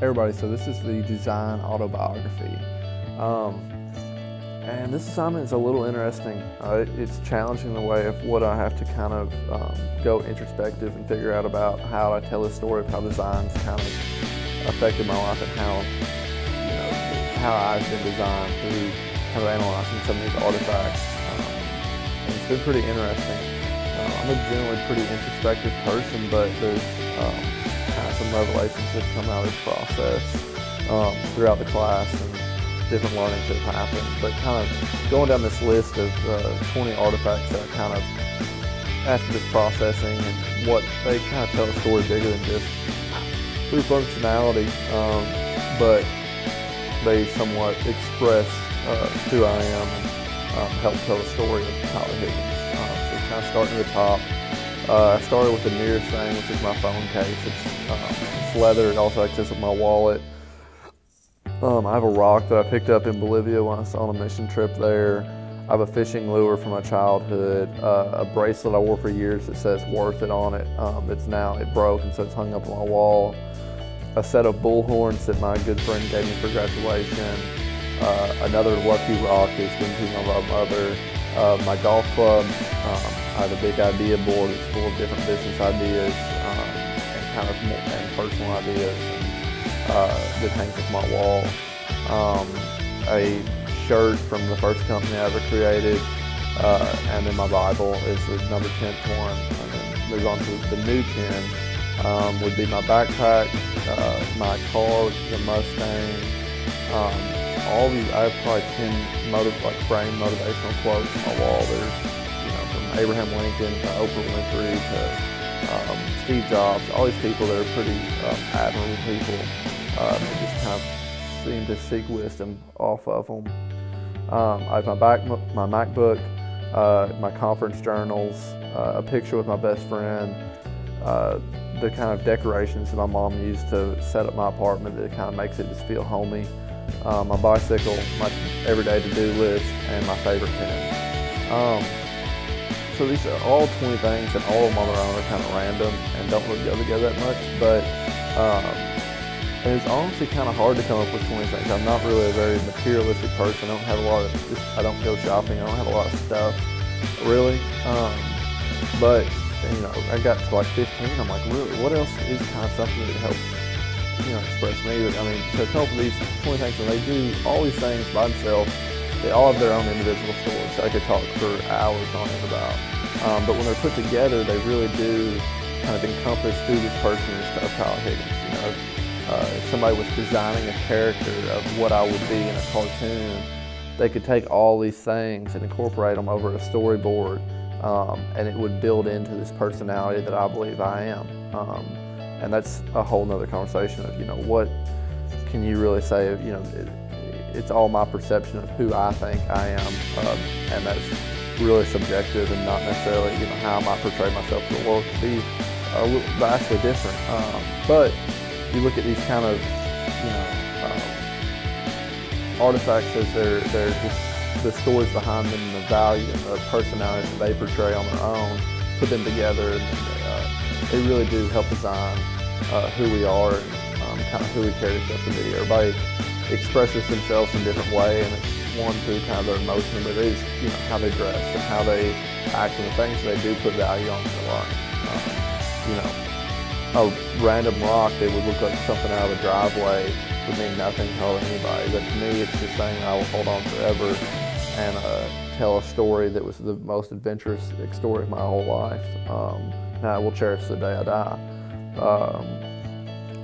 everybody, so this is the design autobiography. Um, and this assignment is a little interesting. Uh, it's challenging in the way of what I have to kind of um, go introspective and figure out about how I tell the story of how designs kind of affected my life and how, you know, how I've been designed through kind of analyzing some of these artifacts. Um, and it's been pretty interesting. I'm a generally pretty introspective person, but there's um, kind of some revelations that come out of this process um, throughout the class and different learnings that have happened. But kind of going down this list of uh, 20 artifacts that kind of after this processing and what they kind of tell a story bigger than just through functionality, um, but they somewhat express uh, who I am and um, help tell the story of Tyler Higgins. Uh, kind of starting at the top. Uh, I started with the nearest thing, which is my phone case. It's, um, it's leather. It also acts as my wallet. Um, I have a rock that I picked up in Bolivia when I was on a mission trip there. I have a fishing lure from my childhood, uh, a bracelet I wore for years that says worth it on it. Um, it's now, it broke and so it's hung up on my wall. A set of bullhorns that my good friend gave me for graduation. Uh, another lucky rock is been to my mother. Uh, my golf club, um, I have a big idea board that's full of different business ideas um, and kind of more, and personal ideas uh, that hangs up my wall. Um, a shirt from the first company I ever created, uh, and then my Bible is the number 10th one. And then move on to the new 10 um, would be my backpack, uh, my car, a Mustang. Um, all these, I have probably 10 motiv like frame motivational quotes on my wall. There's, you know, from Abraham Lincoln to Oprah Winfrey to um, Steve Jobs, all these people that are pretty um, admirable people. Uh, just kind of seem to seek wisdom off of them. Um, I have my, back, my MacBook, uh, my conference journals, uh, a picture with my best friend, uh, the kind of decorations that my mom used to set up my apartment that kind of makes it just feel homey, uh, my bicycle, my everyday to-do list, and my favorite pen. Um, so these are all 20 things and all of them on are kind of random and don't really go together that much, but um, it's honestly kind of hard to come up with 20 things. I'm not really a very materialistic person. I don't have a lot of, I don't go shopping. I don't have a lot of stuff, really. Um, but, you know, I got to like 15. I'm like, really, what else is kind of something that helps, you know, express me? But, I mean, to up with these 20 things, and they do all these things by themselves. They all have their own individual stories. I could talk for hours on it about. Um, but when they're put together, they really do kind of encompass who this person is of Tyler Higgins. You know, uh, if somebody was designing a character of what I would be in a cartoon, they could take all these things and incorporate them over a storyboard um, and it would build into this personality that I believe I am. Um, and that's a whole nother conversation of, you know, what can you really say, you know, it, it's all my perception of who I think I am, um, and that's really subjective and not necessarily, you know, how I might portray myself to the world to be uh, vastly different. Um, but you look at these kind of, you know, um, artifacts as they're, they're just the stories behind them and the value and the personalities that they portray on their own, put them together, and uh, they really do help design uh, who we are and um, kind of who we carry ourselves to be. Everybody expresses themselves in a different way, and it's one through kind of their emotion, but it is, you know, how they dress and how they act and the things they do put value on their life. Um, you know, a random rock that would look like something out of a driveway would mean nothing to anybody. But to me, it's just saying I will hold on forever and uh, tell a story that was the most adventurous story of my whole life. Um, I will cherish the day I die. Um,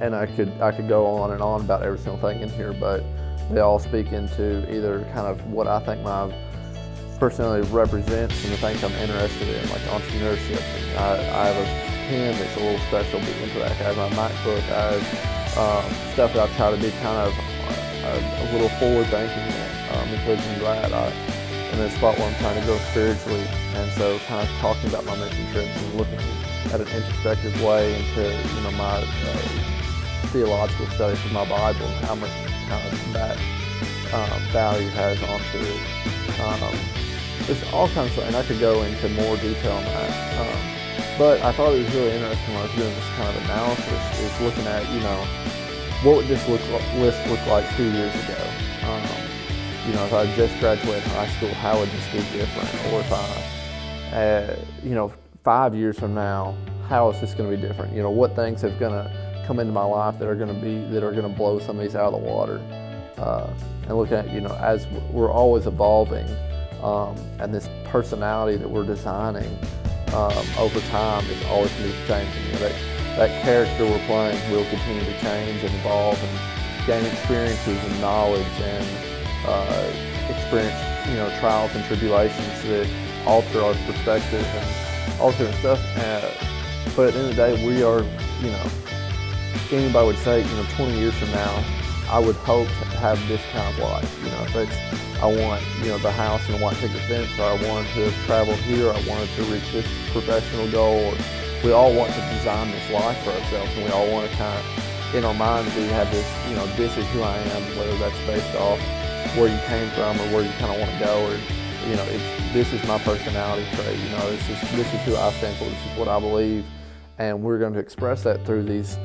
and I could I could go on and on about every single thing in here, but they all speak into either kind of what I think my personality represents and the things I'm interested in, like entrepreneurship. I, I have a pen that's a little special into that. I have my MacBook. I have um, stuff that I try to be kind of a, a little forward thinking, um, including that. I, in a spot where I'm trying to grow spiritually, and so kind of talking about my mission trips and looking at an introspective way into you know my uh, theological studies of my Bible and how much kind of that um, value has onto it. Um, there's all kinds of, and I could go into more detail on that. Um, but I thought it was really interesting when I was doing this kind of analysis is looking at, you know, what would this look, list look like two years ago? Um, you know, if I just graduated high school, how would this be different? Or if I, uh, you know, five years from now, how is this going to be different? You know, what things have going to come into my life that are going to be that are going to blow some of these out of the water? Uh, and look at you know as we're always evolving, um, and this personality that we're designing um, over time is always going to be changing. You know, that, that character we're playing will continue to change and evolve and gain experiences and knowledge and uh, experience you know trials and tribulations that alter our perspective and alter and stuff. Uh, but at the end of the day, we are you know anybody would say you know 20 years from now, I would hope to have this kind of life. You know, if it's I want you know the house and the white picket fence, or I want to travel here, I wanted to reach this professional goal. We all want to design this life for ourselves, and we all want to kind of in our minds we have this you know this is who I am, whether that's based off where you came from or where you kind of want to go or you know it's, this is my personality trait you know this is this is who I stand for this is what I believe. And we're going to express that through these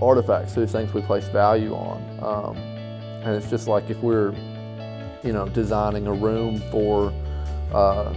artifacts through things we place value on. Um, and it's just like if we're you know designing a room for uh,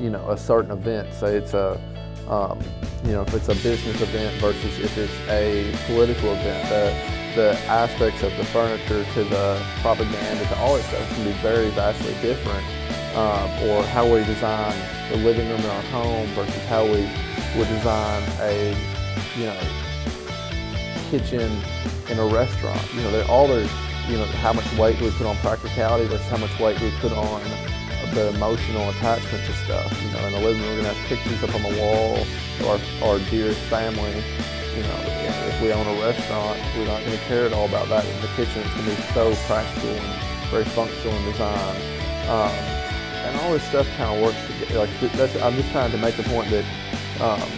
you know a certain event say it's a um, you know if it's a business event versus if it's a political event the the aspects of the furniture to the propaganda to all that stuff can be very vastly different. Um, or how we design the living room in our home versus how we would design a, you know, kitchen in a restaurant. You know, all their, you know, how much weight we put on practicality versus how much weight we put on the emotional attachment to stuff. You know, in the living room, we're gonna have pictures up on the wall, our, our dearest family, you know, we own a restaurant, we're not going to care at all about that. In the kitchen, it's going to be so practical and very functional in design. Um, and all this stuff kind of works together. Like I'm just trying to make the point that um,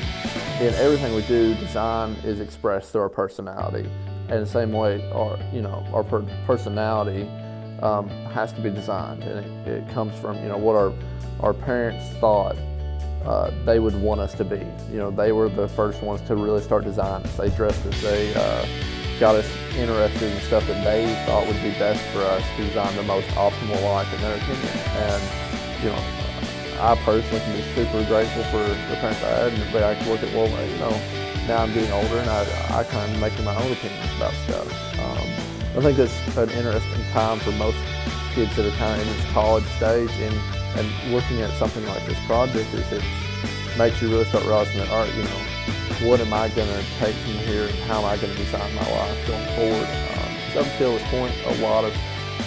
in everything we do, design is expressed through our personality. And the same way, our you know our per personality um, has to be designed, and it, it comes from you know what our our parents thought uh, they would want us to be. You know, they were the first ones to really start designing us. They dressed us. They uh, got us interested in stuff that they thought would be best for us to design the most optimal life in their opinion. And you know, I personally can be super grateful for the parents I had, but I can look at well, you know, now I'm getting older and I, I kind of making my own opinions about stuff. Um, I think it's an interesting time for most kids that are kind of in this college stage and and looking at something like this project is it makes you really start realizing that, all right, you know, what am I going to take from here and how am I going to design my life going forward? Um, up until this point, a lot of,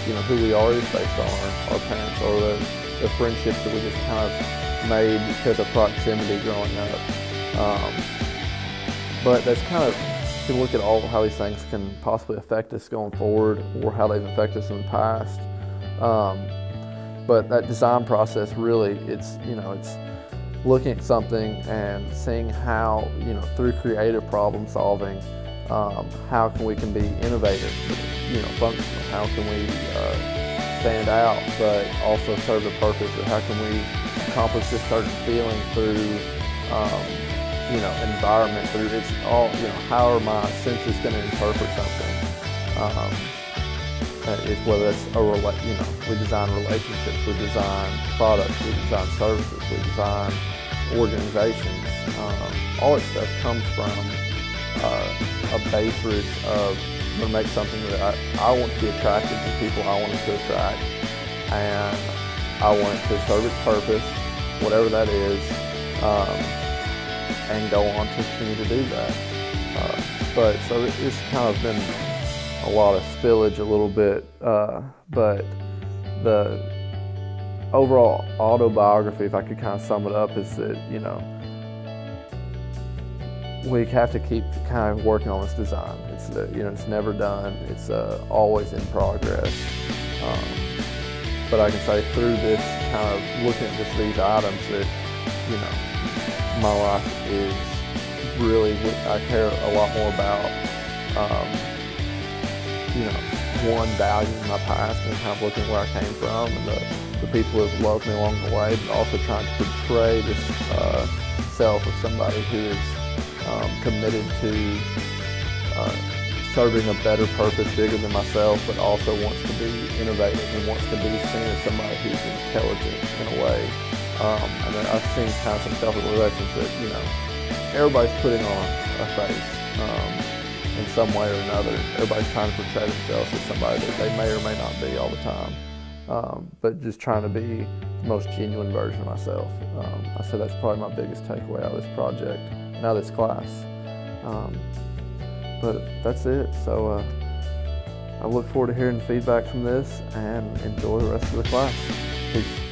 you know, who we are is based on our, our parents or the, the friendships that we just kind of made because of proximity growing up. Um, but that's kind of, can look at all how these things can possibly affect us going forward or how they've affected us in the past. Um, but that design process really, it's, you know, it's looking at something and seeing how, you know, through creative problem solving, um, how can we can be innovative, you know, functional, how can we uh, stand out, but also serve the purpose, or how can we accomplish this certain feeling through, um, you know, environment, through it's all, you know, how are my senses going to interpret something? Um, uh, is whether it's a you know we design relationships, we design products, we design services, we design organizations. Um, all that stuff comes from uh, a base root of I'm going to make something that I, I want to be attractive to people I want it to attract, and I want it to serve its purpose, whatever that is, um, and go on to continue to do that. Uh, but so it's kind of been a lot of spillage a little bit, uh, but the overall autobiography, if I could kind of sum it up, is that, you know, we have to keep kind of working on this design. It's, uh, you know, it's never done. It's uh, always in progress. Um, but I can say through this kind of looking at just these items that, you know, my life is really, I care a lot more about um, you know, one, valuing my past and kind of looking where I came from and the, the people who have loved me along the way, but also trying to portray this uh, self of somebody who is um, committed to uh, serving a better purpose bigger than myself, but also wants to be innovative and wants to be seen as somebody who's intelligent in a way. Um, and I've seen kind of some self-realizations that, you know, everybody's putting on a face um, in some way or another. Everybody's trying to portray themselves as somebody that they may or may not be all the time. Um, but just trying to be the most genuine version of myself. Um, I said that's probably my biggest takeaway out of this project, and out of this class. Um, but that's it. So uh, I look forward to hearing feedback from this and enjoy the rest of the class. Peace.